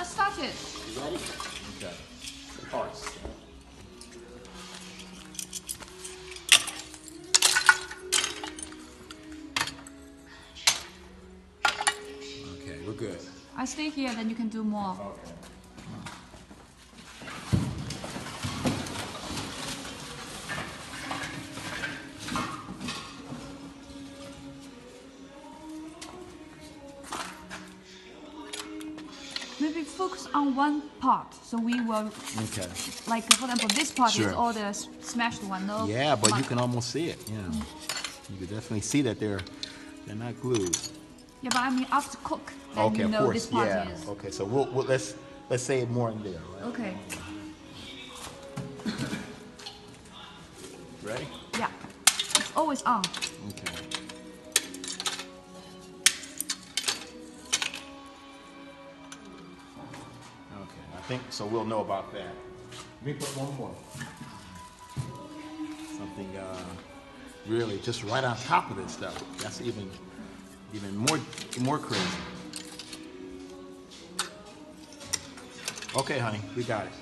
I started. You ready? Okay. Parts. Okay, we're good. I stay here, then you can do more. Okay. Maybe focus on one part, so we will, Okay. like for example, this part Sure. is all the smashed one. No. Yeah, but you can almost see it. Yeah. Mm. You can definitely see that they're they're not glued. Yeah, but I mean after cook, then Okay, you of course. this part Yeah. is. Okay, so we'll, we'll let's let's say more in there, right? Okay. Ready? Yeah. It's always on. Okay. Think so. We'll know about that. Let me put one more. Something uh, really just right on top of this stuff. That's even even more more crazy. Okay, honey, we got it.